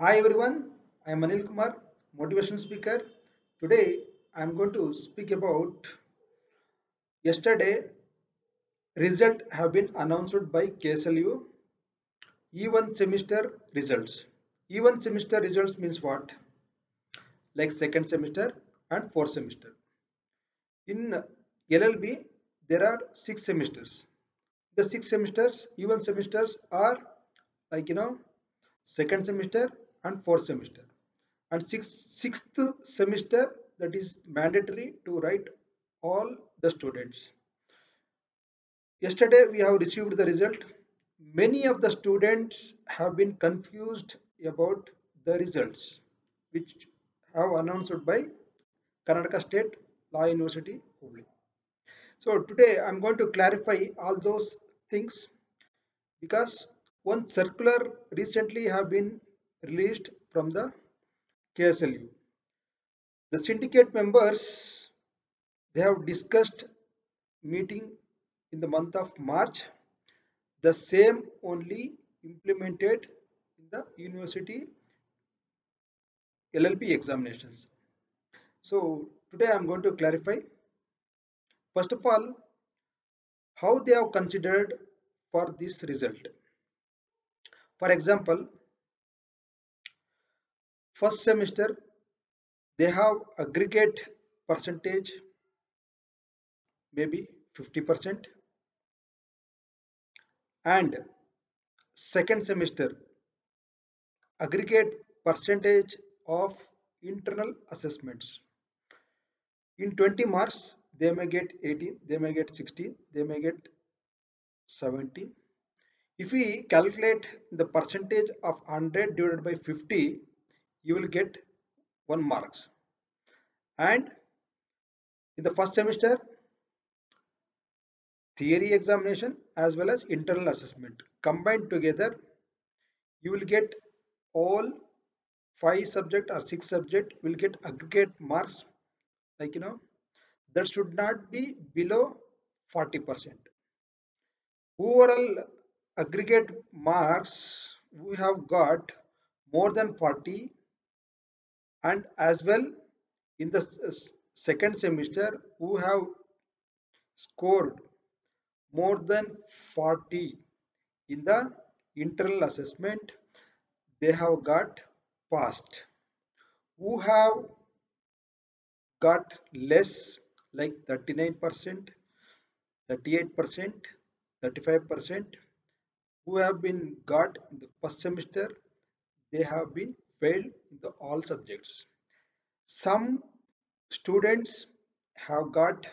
Hi everyone, I am Anil Kumar, motivational speaker. Today I am going to speak about yesterday result have been announced by KSLU even semester results. Even semester results means what? Like second semester and fourth semester. In LLB there are six semesters. The six semesters, even semesters are like you know second semester and fourth semester. And sixth, sixth semester that is mandatory to write all the students. Yesterday we have received the result. Many of the students have been confused about the results which have announced by Karnataka State Law University Hubli. So today I'm going to clarify all those things because one circular recently have been released from the KSLU. The syndicate members they have discussed meeting in the month of March. The same only implemented in the university LLB examinations. So today I am going to clarify. First of all, how they have considered for this result. For example, first semester they have aggregate percentage maybe 50% and second semester aggregate percentage of internal assessments. In 20 marks they may get 18 they may get 16 they may get 17 if we calculate the percentage of 100 divided by 50 you will get 1 marks. And in the first semester theory examination as well as internal assessment combined together you will get all five subject or six subject will get aggregate marks like you know that should not be below 40 percent. Overall aggregate marks we have got more than 40 and as well in the second semester who have scored more than 40 in the internal assessment they have got passed. Who have got less like 39 percent 38 percent 35 percent who have been got in the first semester they have been failed in the all subjects. Some students have got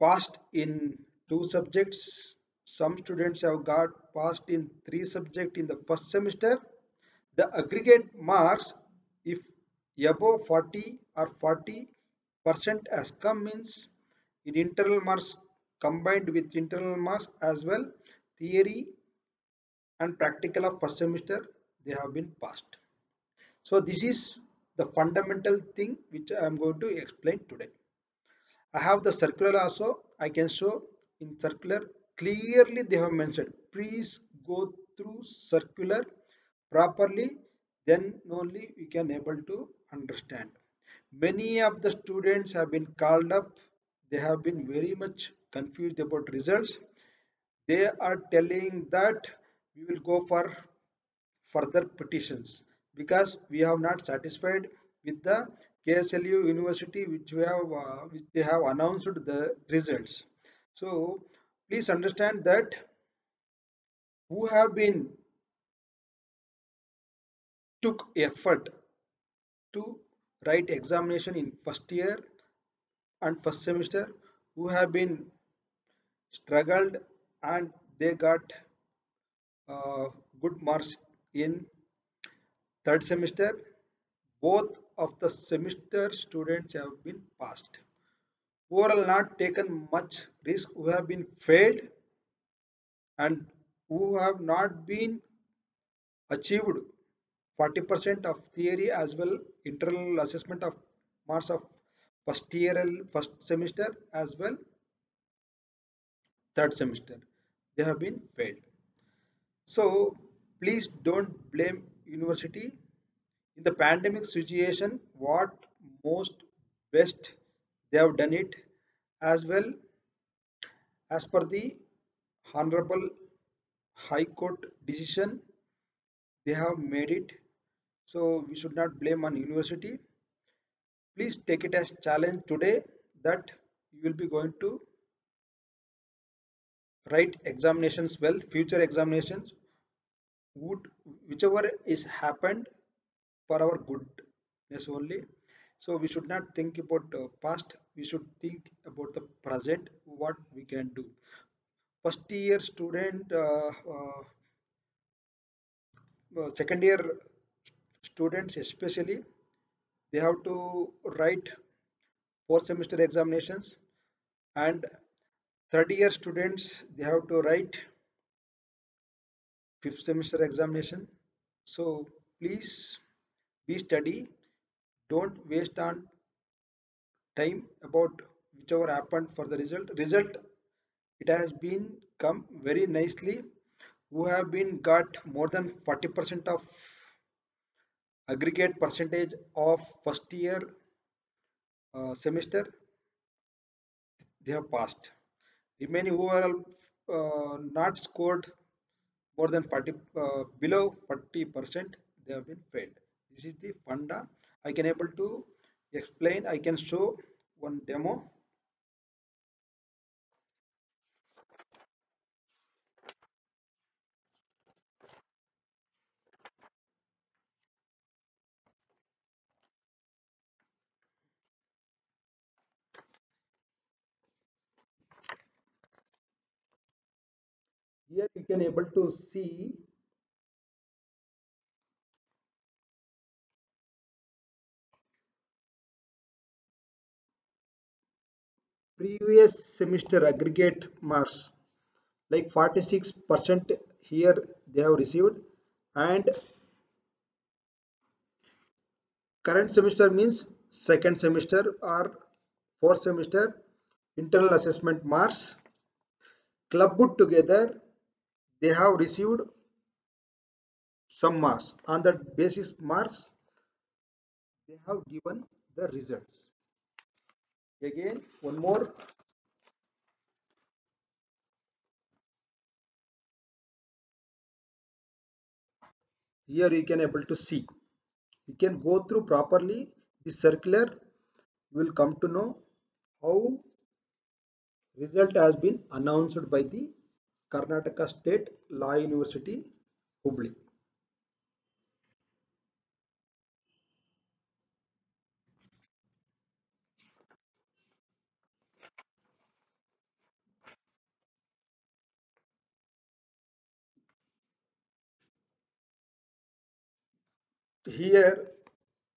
passed in two subjects. Some students have got passed in three subjects in the first semester. The aggregate marks if above 40 or 40 percent has come means in internal marks combined with internal marks as well theory and practical of first semester they have been passed. So this is the fundamental thing which i am going to explain today. I have the circular also. I can show in circular. Clearly they have mentioned please go through circular properly. Then only we can able to understand. Many of the students have been called up. They have been very much confused about results. They are telling that we will go for further petitions because we have not satisfied with the KSLU university which we have uh, which they have announced the results. So please understand that who have been took effort to write examination in first year and first semester who have been struggled and they got uh, good marks in third semester. Both of the semester students have been passed. Overall not taken much risk who have been failed and who have not been achieved. 40% of theory as well internal assessment of marks of first year first semester as well third semester. They have been failed. So please don't blame university. In the pandemic situation what most best they have done it as well as per the honorable high court decision they have made it. So we should not blame on university. Please take it as challenge today that you will be going to write examinations well future examinations would whichever is happened for our goodness only. So we should not think about uh, past. We should think about the present what we can do. First year student uh, uh, uh, second year students especially they have to write four semester examinations. And third year students they have to write fifth semester examination. So please be study don't waste on time about whichever happened for the result. Result it has been come very nicely. Who have been got more than 40 percent of aggregate percentage of first year uh, semester they have passed. Remaining who are uh, not scored more than 40 uh, below 40 percent they have been failed. This is the funda. I can able to explain. I can show one demo here you can able to see previous semester aggregate marks like 46 percent here they have received and current semester means second semester or fourth semester internal assessment marks. Clubbed together they have received some marks. On that basis marks they have given the results. Again one more. Here you can able to see. You can go through properly the circular. You will come to know how result has been announced by the Karnataka State Law University Hubli. Here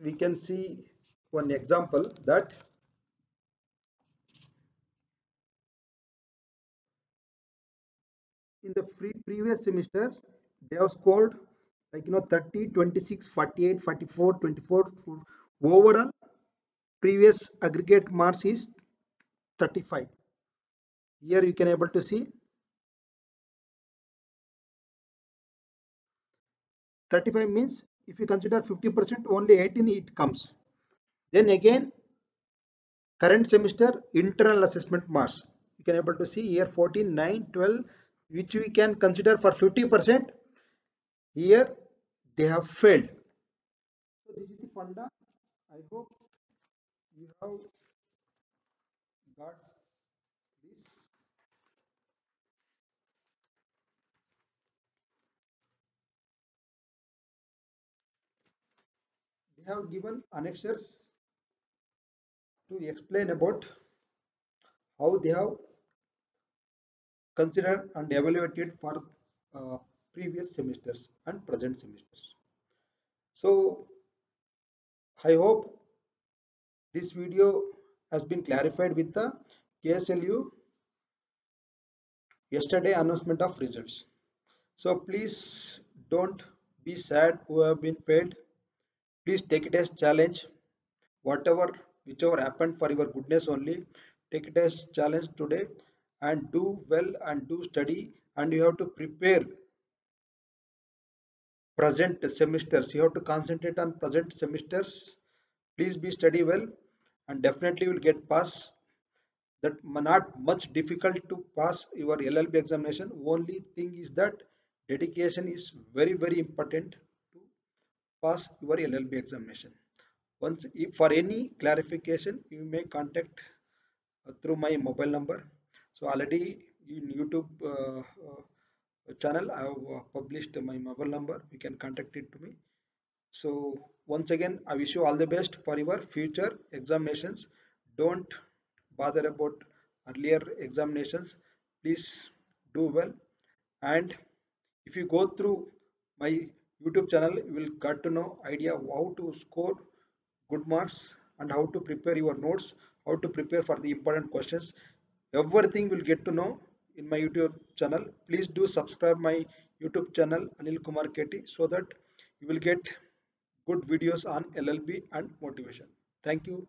we can see one example that in the pre previous semesters they have scored like you know 30 26 48 44 24 overall previous aggregate marks is 35 here you can able to see 35 means if you consider 50 percent only 18 it comes. Then again current semester internal assessment marks. You can able to see here 14 9 12 which we can consider for 50 percent here they have failed. So this is the funda i hope you have got this. They have given annexures to explain about how they have considered and evaluated for uh, previous semesters and present semesters. So I hope this video has been clarified with the KSLU yesterday announcement of results. So please don't be sad who have been failed. Please take it as challenge. Whatever, whichever happened for your goodness only, take it as challenge today and do well and do study and you have to prepare present semesters. You have to concentrate on present semesters. Please be study well and definitely will get pass. That not much difficult to pass your llb examination. Only thing is that dedication is very very important to pass your llb examination. Once if for any clarification you may contact uh, through my mobile number so already in youtube uh, uh, channel i have uh, published my mobile number. You can contact it to me. So once again i wish you all the best for your future examinations. Don't bother about earlier examinations. Please do well. And if you go through my youtube channel you will get to know idea how to score good marks and how to prepare your notes how to prepare for the important questions everything will get to know in my youtube channel. Please do subscribe my youtube channel anil kumar K T so that you will get good videos on llb and motivation. Thank you